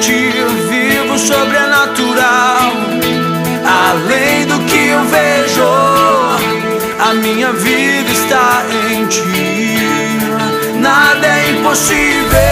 sentir vivo sobrenatural. Além do que eu vejo a minha vida está em ti. Nada é impossível.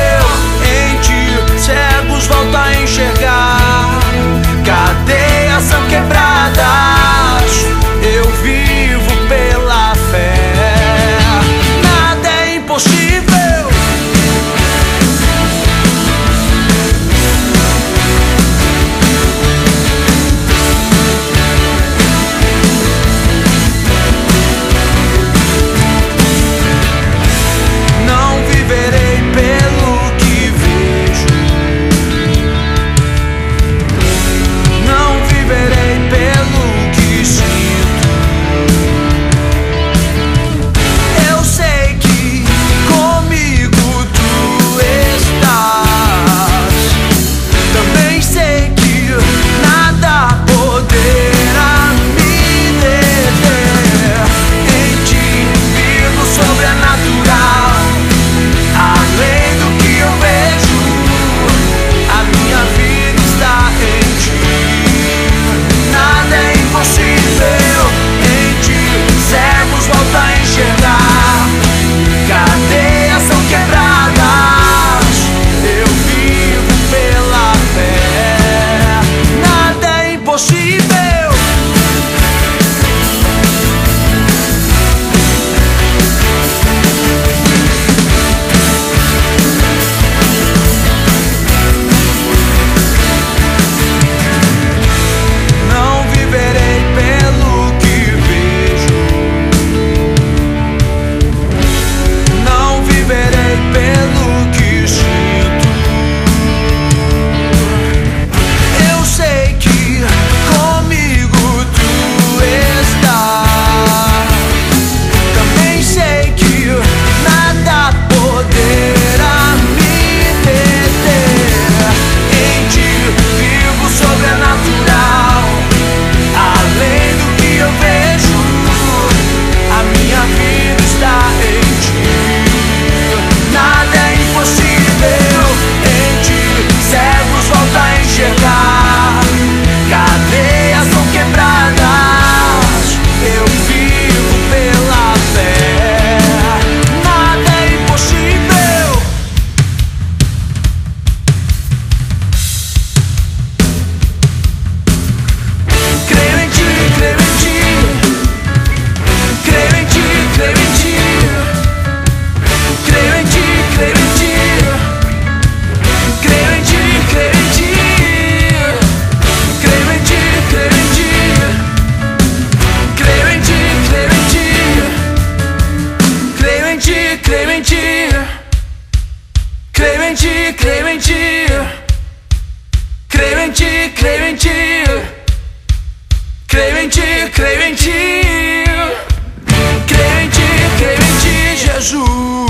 creio em ti. Creio em ti, creio em ti. Creio em ti, creio em ti. Creio em ti, creio em ti, Jesus.